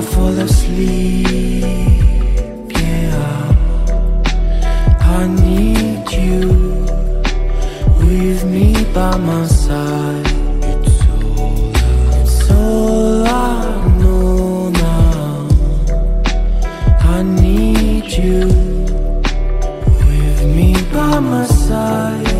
Fall asleep, yeah, I need you with me by my side. It's all, it's all I know now. I need you with me by my side.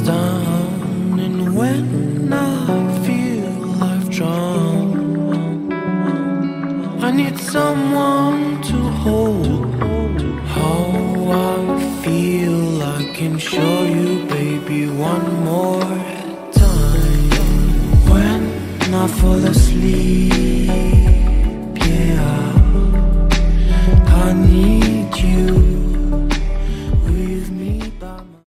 down and when I feel I've drowned, I need someone to hold. How I feel, I can show you, baby, one more time. When I fall asleep,